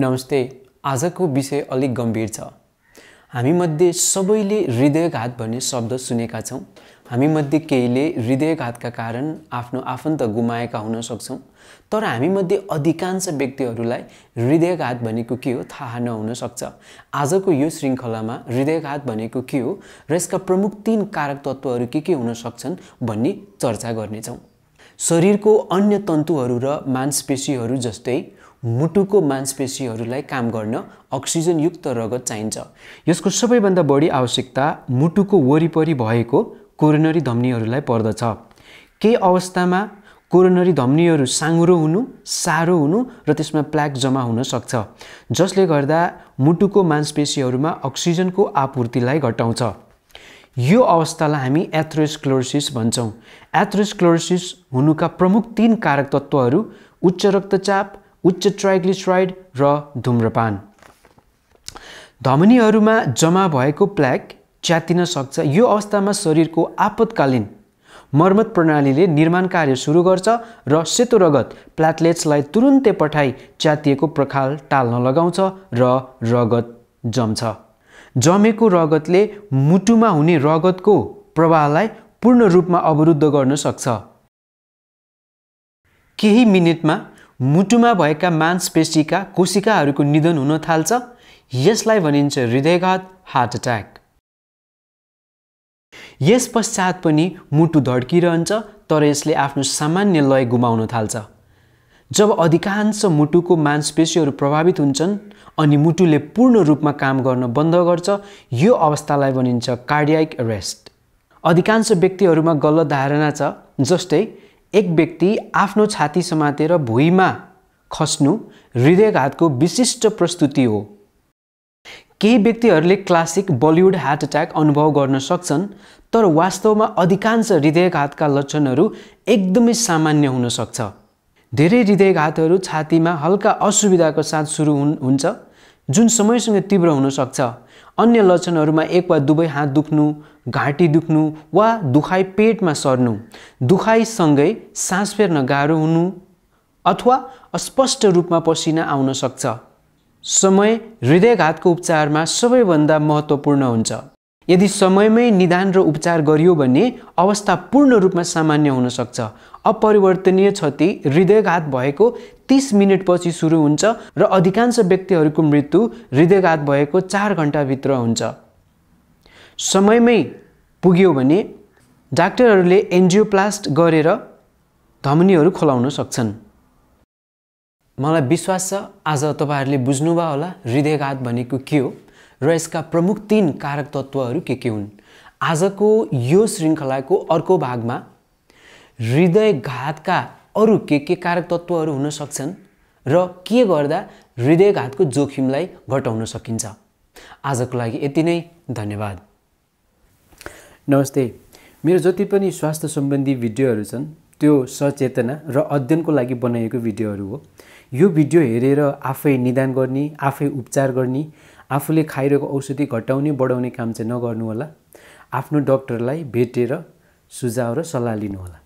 नमस्ते आजको विषय अलिक गम्भीर छ। हामीमध्ये सबैले हृदयघात भन्ने शब्द सुनेका छौँ। हामीमध्ये केहीले हृदयघातका कारण आफ्नो आफन्त गुमाएका हुन सक्छौँ। तर हामीमध्ये अधिकांश व्यक्तिहरूलाई हृदयघात भनेको के हो थाहा नहुन सक्छ। आजको यो श्रृङ्खलामा हृदयघात भनेको के हो र यसका प्रमुख तिन कारक तत्त्वहरू के के हुन सक्छन् भन्ने चर्चा गर्नेछौँ। शरीरको अन्य तन्तुहरू र मांसपेशीहरू जस्तै मुटुको मांसपेशीहरूलाई काम गर्न अक्सिजनयुक्त रगत चाहिन्छ। यसको सबैभन्दा बढी आवश्यकता मुटुको वरिपरि भएको कोरोनरी धमनीहरूलाई पर्दछ। केही अवस्थामा कोरोनरी धमनीहरू साँघुरो हुनु साह्रो हुनु र त्यसमा प्ल्याक जम्मा हुन सक्छ? जसले गर्दा मुटुको मांसपेशीहरूमा अक्सिजनको आपूर्तिलाई घटाउँछ। यो अवस्थालाई हामी एथ्रोस्क्लोरोसिस भन्छौँ। एथ्रोस्क्लोरोसिस हुनुका प्रमुख तिन कारक तत्त्वहरू उच्च रक्तचाप उच्च ट्राइग्लिसराइड र धुम्रपान। धमनीहरूमा जम्मा भएको प्ल्याक च्यातिन सक्छ। यो अवस्थामा शरीरको आपतकालीन मर्मत प्रणालीले निर्माण कार्य सुरु गर्छ र सेतो रगत प्लाटलेट्सलाई तुरुन्तै पठाई च्यातिएको प्रखाल टाल्न लगाउँछ र रगत जम्छ। जमेको रगतले मुटुमा हुने रगतको प्रवाहलाई पूर्ण रूपमा अवरुद्ध गर्न सक्छ। केही मिनटमा मुटुमा भएका मांसपेशीका कोशिकाहरूको निधन हुन थाल्छ। यसलाई भनिन्छ हृदयघात हार्ट एट्याक। यस पश्चात पनि मुटु धड्किरहन्छ तर यसले आफ्नो सामान्य लय गुमाउन थाल्छ। जब अधिकांश मुटुको मांसपेशीहरू प्रभावित हुन्छन् अनि मुटुले पूर्ण रूपमा काम गर्न बन्द गर्छ यो अवस्थालाई भनिन्छ कार्डियाइक रेस्ट अधिकांश व्यक्तिहरूमा गलत धारणा छ जस्तै एक व्यक्ति आफ्नो छाती समातेर भुइँमा खस्नु हृदयघातको विशिष्ट प्रस्तुति हो। केही व्यक्तिहरूले क्लासिक बलिउड हार्ट एट्याक अनुभव गर्न सक्छन् तर वास्तवमा अधिकांश हृदयघातका लक्षणहरू एकदमै सामान्य हुन सक्छ। धेरै हृदयघातहरू छातीमा हल्का असुविधाको साथ सुरु हुन् हुन्छ। जुन समयसँग तीव्र हुन सक्छ अन्य लक्षणहरूमा एक वा दुवै हात दुख्नु घाँटी दुख्नु वा दुखाइ पेटमा सर्नु दुखाइसँगै सास फेर्न गाह्रो हुनु अथवा अस्पष्ट रूपमा पसिना आउन सक्छ। समय हृदयघातको उपचारमा सबैभन्दा महत्त्वपूर्ण हुन्छ। यदि समयमै निदान र उपचार गरियो भने अवस्था पूर्ण रूपमा सामान्य हुन सक्छ। अपरिवर्तनीय क्षति हृदयघात भएको तिस मिनटपछि सुरु हुन्छ र अधिकांश व्यक्तिहरूको मृत्यु हृदयघात भएको चार घन्टाभित्र हुन्छ। समयमै पुग्यो भने डाक्टरहरूले एन्जियोप्लास्ट गरेर धमनीहरू खोलाउन सक्छन्। मलाई विश्वास छ आज तपाईँहरूले बुझ्नुभयो होला हृदयघात भनेको के हो। र यसका प्रमुख तिन कारक तत्त्वहरू के के हुन्? आजको यो श्रृङ्खलाको अर्को भागमा हृदयघातका अरू के के कारक तत्त्वहरू हुन सक्छन् र के गर्दा हृदयघातको जोखिमलाई घटाउन सकिन्छ? आजको लागि यति नै। धन्यवाद। नमस्ते। मेरो जति पनि स्वास्थ्य सम्बन्धी भिडियोहरू छन् त्यो सचेतना र अध्ययनको लागि बनाइएको भिडियोहरू हो। यो भिडियो हेरेर आफै निदान गर्ने आफै उपचार गर्ने आफूले खाइरहेको औषधि घटाउने बढाउने काम चाहिँ नगर्नु होला आफ्नो डक्टरलाई भेटेर सुझाव र सल्लाह लिनुहोला।